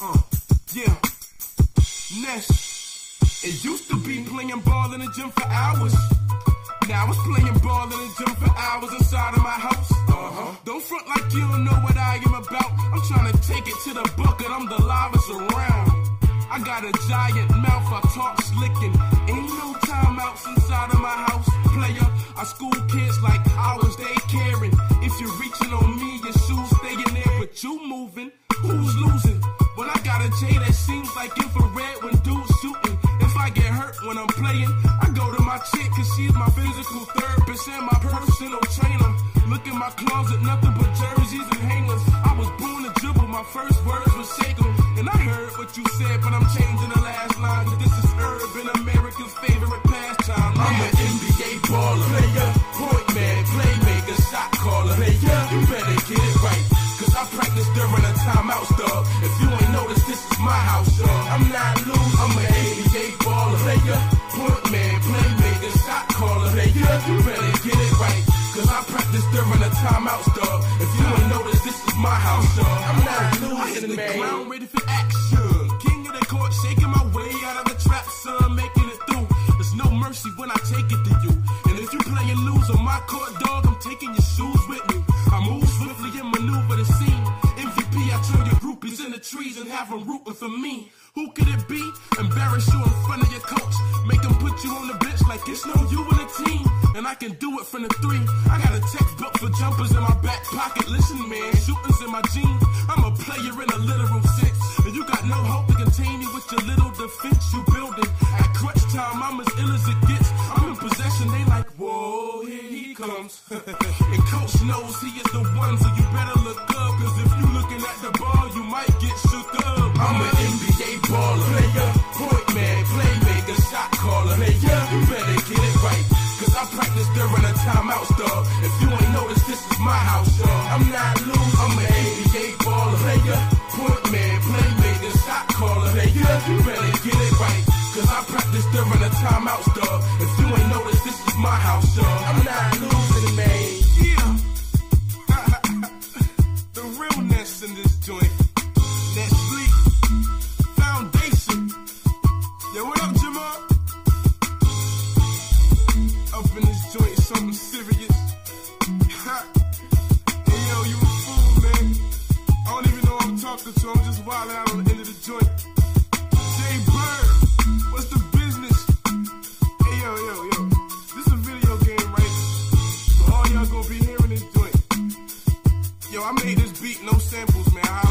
Uh, yeah. Ness. It used to be playing ball in the gym for hours. Now I was playing ball in the gym for hours inside of my house. Uh-huh. Don't front like you don't know what I am about. I'm trying to take it to the bucket. I'm the loudest around. I got a giant mouth. I talk slicking. Ain't no timeouts inside of my house. Player, I school kids like was they caring. If you're reaching on me, your shoes staying there, but you moving. Who's losing? Got a J that seems like infrared when dudes shooting. If I get hurt when I'm playing, I go to my chick cause she's my physical therapist and my personal trainer. Look in my closet, nothing but jerseys and hangers. I was born to dribble, my first words were shake 'em. And I heard what you said, but I'm changing the last line. Cause this is urban America's favorite pastime. I'm an NBA baller, player, point man, playmaker, shot caller. Player, you better get it right. Cause I practice during the timeouts, dog. Practice during the timeouts, dog. If you ain't noticed, this is my house, dog. I'm not losing, man. Ground ready for action. King of the court, shaking my way out of the trap, son, making it through. There's no mercy when I take it to you. And if you play and lose on my court, dog, I'm taking your shoes with me. I move swiftly and maneuver the scene. MVP, I turn your groupies in the trees and have them rooting for me. Who could it be? Embarrass you in front of your coach. Make them put you on the bench like it's no you in the team. And I can do it from the three. I got a textbook for jumpers in my back pocket. Listen, man, shooters in my jeans. I'm a player in a literal sense. And you got no hope to contain me with your little defense you building. At crunch time, I'm as ill as it gets. I'm in possession, they like, whoa, here he comes. and coach knows he is the one, so you better player, point man, playmaker, shot caller. Player, you better get it right. Cause I practice during the timeouts, dog. If you ain't noticed, this is my house, dog. I'm not loose, I'm an NBA baller. Player, point man, playmaker, shot caller. Player, you better get it right. Cause I practice during the timeouts, dog. If you ain't noticed, this is my house, dog. I'm not something serious. hey, yo, you a fool, man. I don't even know I'm talking to. I'm just wilding out on the end of the joint. Jay Bird, what's the business? Hey, yo, yo, yo. This is a video game, right? So all y'all gonna be hearing this joint. Yo, I made this beat, no samples, man. Holla